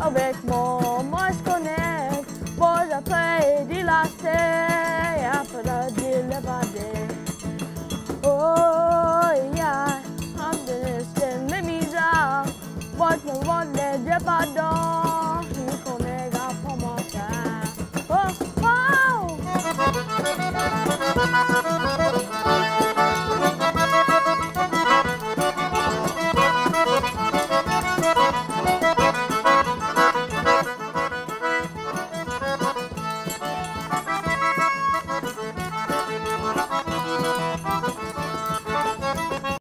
I'll more must connect. Boys, I play the last after the. Oh, yeah, I'm the listen, let me down. But no one, they